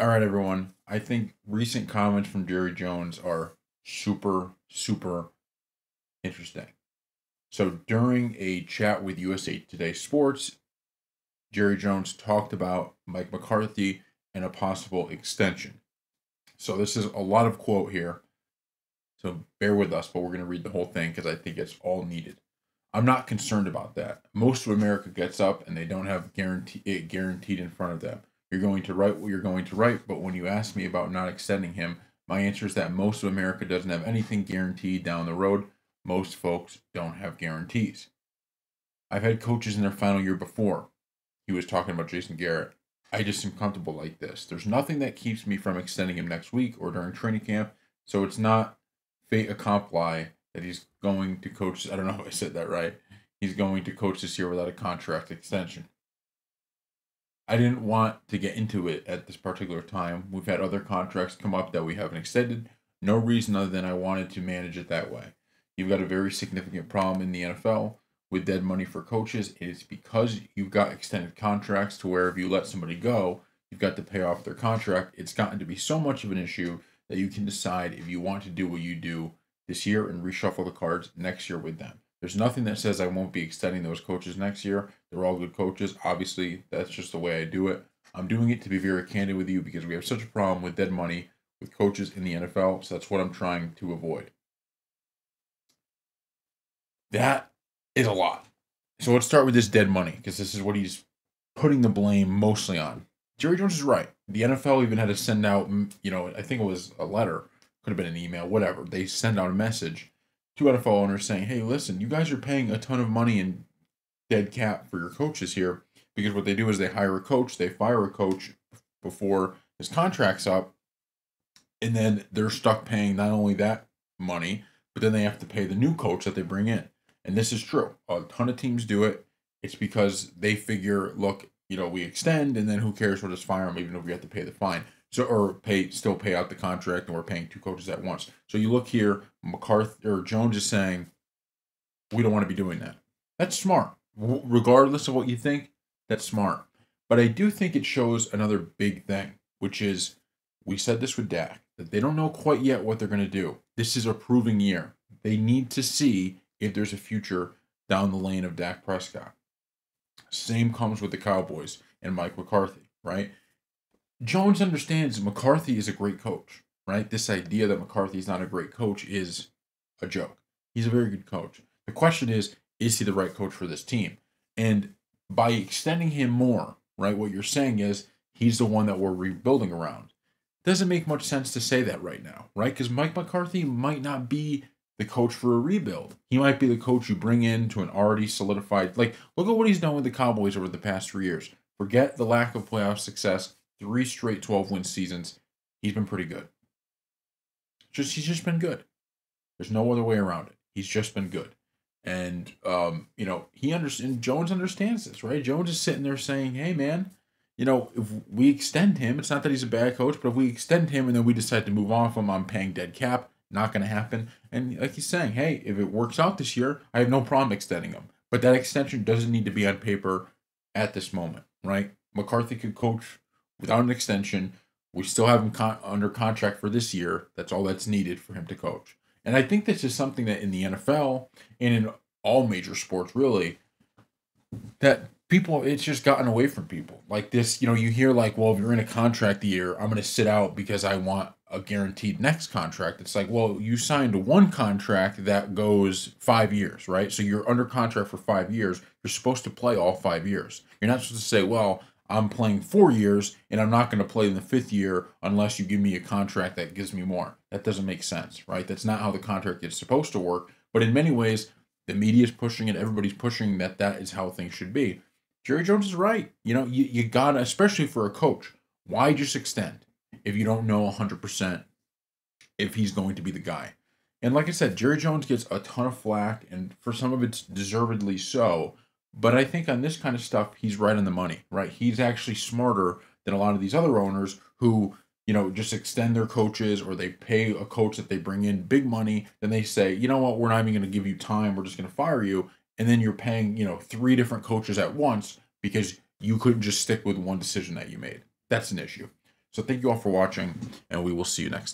All right, everyone. I think recent comments from Jerry Jones are super, super interesting. So during a chat with USA Today Sports, Jerry Jones talked about Mike McCarthy and a possible extension. So this is a lot of quote here. So bear with us, but we're going to read the whole thing because I think it's all needed. I'm not concerned about that. Most of America gets up and they don't have guarantee it guaranteed in front of them. You're going to write what you're going to write, but when you ask me about not extending him, my answer is that most of America doesn't have anything guaranteed down the road. Most folks don't have guarantees. I've had coaches in their final year before. He was talking about Jason Garrett. I just am comfortable like this. There's nothing that keeps me from extending him next week or during training camp. So it's not fait accompli that he's going to coach. I don't know if I said that right. He's going to coach this year without a contract extension. I didn't want to get into it at this particular time. We've had other contracts come up that we haven't extended. No reason other than I wanted to manage it that way. You've got a very significant problem in the NFL with dead money for coaches. It is because you've got extended contracts to where if you let somebody go, you've got to pay off their contract. It's gotten to be so much of an issue that you can decide if you want to do what you do this year and reshuffle the cards next year with them. There's nothing that says I won't be extending those coaches next year. They're all good coaches. Obviously, that's just the way I do it. I'm doing it to be very candid with you because we have such a problem with dead money with coaches in the NFL. So that's what I'm trying to avoid. That is a lot. So let's start with this dead money because this is what he's putting the blame mostly on. Jerry Jones is right. The NFL even had to send out, you know, I think it was a letter, could have been an email, whatever. They send out a message to NFL owners saying, hey, listen, you guys are paying a ton of money in dead cap for your coaches here because what they do is they hire a coach, they fire a coach before his contract's up, and then they're stuck paying not only that money, but then they have to pay the new coach that they bring in. And this is true. A ton of teams do it. It's because they figure, look, you know, we extend and then who cares? We'll just fire them even if we have to pay the fine. So or pay still pay out the contract and we're paying two coaches at once. So you look here, McCarthy or Jones is saying we don't want to be doing that. That's smart. regardless of what you think, that's smart. But I do think it shows another big thing, which is we said this with Dak, that they don't know quite yet what they're going to do. This is a proving year. They need to see if there's a future down the lane of Dak Prescott. Same comes with the Cowboys and Mike McCarthy, right? Jones understands McCarthy is a great coach, right? This idea that McCarthy is not a great coach is a joke. He's a very good coach. The question is, is he the right coach for this team? And by extending him more, right, what you're saying is he's the one that we're rebuilding around. Doesn't make much sense to say that right now, right? Because Mike McCarthy might not be the coach for a rebuild. He might be the coach you bring in to an already solidified. Like, look at what he's done with the Cowboys over the past three years. Forget the lack of playoff success. Three straight 12 win seasons. He's been pretty good. Just he's just been good. There's no other way around it. He's just been good. And um, you know, he understands Jones understands this, right? Jones is sitting there saying, Hey man, you know, if we extend him, it's not that he's a bad coach, but if we extend him and then we decide to move on from him, I'm paying dead cap. Not going to happen. And like he's saying, hey, if it works out this year, I have no problem extending him. But that extension doesn't need to be on paper at this moment, right? McCarthy could coach without an extension. We still have him con- under contract for this year. That's all that's needed for him to coach. And I think this is something that in the NFL and in all major sports, really, that people, it's just gotten away from people. Like this, you know, you hear like, well, if you're in a contract year, I'm going to sit out because I want a guaranteed next contract. It's like, well, you signed one contract that goes five years, right? So you're under contract for five years. You're supposed to play all five years. You're not supposed to say, well, I'm playing four years and I'm not going to play in the fifth year unless you give me a contract that gives me more. That doesn't make sense, right? That's not how the contract is supposed to work. But in many ways, the media is pushing it. Everybody's pushing that that is how things should be. Jerry Jones is right. You know, you, you got to, especially for a coach, why just extend? if you don't know 100% if he's going to be the guy. And like I said, Jerry Jones gets a ton of flack, and for some of it's deservedly so. But I think on this kind of stuff, he's right on the money, right? He's actually smarter than a lot of these other owners who, you know, just extend their coaches or they pay a coach that they bring in big money. Then they say, you know what, we're not even going to give you time. We're just going to fire you. And then you're paying, you know, three different coaches at once because you couldn't just stick with one decision that you made. That's an issue. So thank you all for watching, and we will see you next.